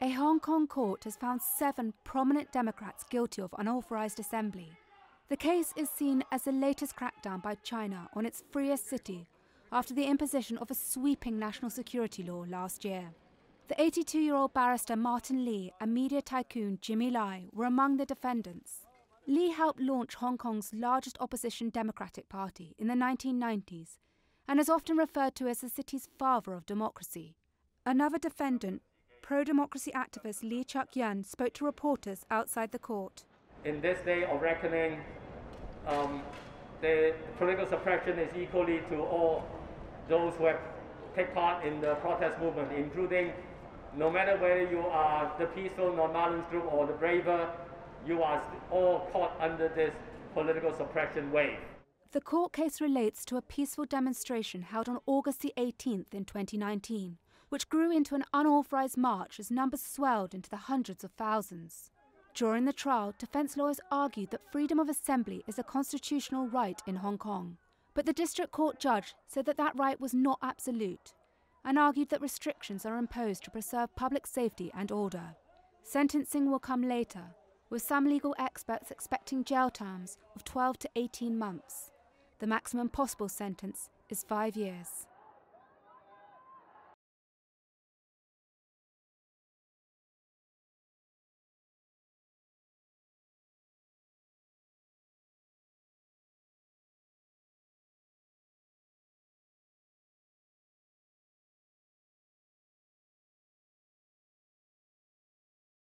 A Hong Kong court has found seven prominent Democrats guilty of unauthorized assembly. The case is seen as the latest crackdown by China on its freest city after the imposition of a sweeping national security law last year. The 82 year old barrister Martin Lee and media tycoon Jimmy Lai were among the defendants. Lee helped launch Hong Kong's largest opposition Democratic Party in the 1990s and is often referred to as the city's father of democracy. Another defendant, pro democracy activist Lee Cheuk Yan, spoke to reporters outside the court. In this day of reckoning, um, the political suppression is equally to all those who have taken part in the protest movement, including no matter whether you are the peaceful non-violence group or the braver, you are all caught under this political suppression wave. The court case relates to a peaceful demonstration held on August the 18th in 2019, which grew into an unauthorized march as numbers swelled into the hundreds of thousands. During the trial, defense lawyers argued that freedom of assembly is a constitutional right in Hong Kong. But the district court judge said that that right was not absolute and argued that restrictions are imposed to preserve public safety and order. Sentencing will come later, with some legal experts expecting jail terms of 12 to 18 months. The maximum possible sentence is five years.